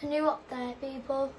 Can you up there, people?